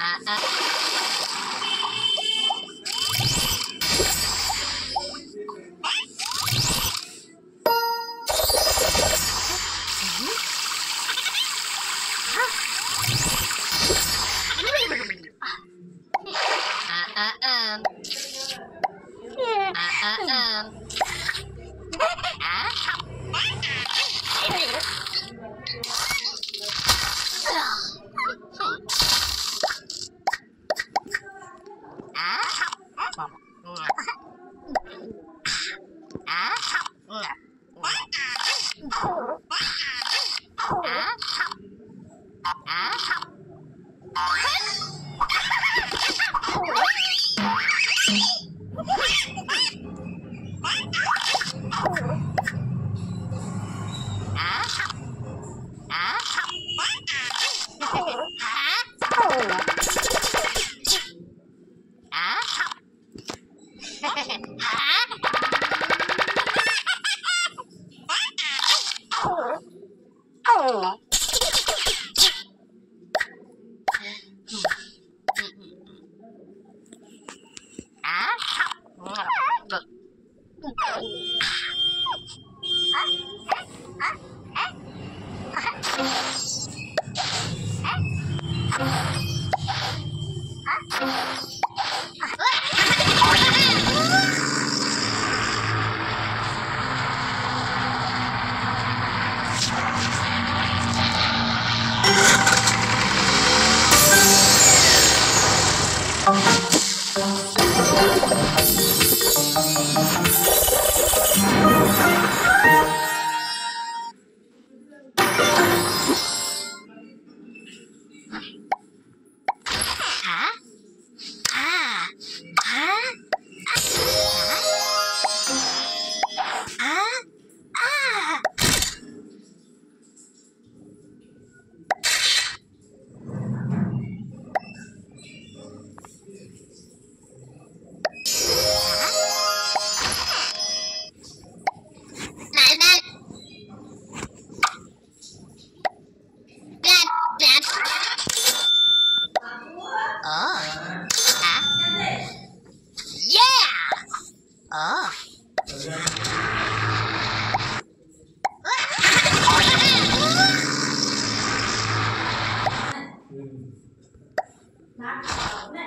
Uh-uh. Huh? 下。啊！拿好了没？